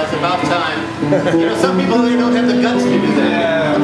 Uh, it's about time. You know, some people really don't have the guts to do that.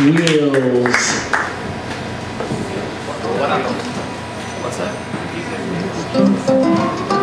Wheels. What's that?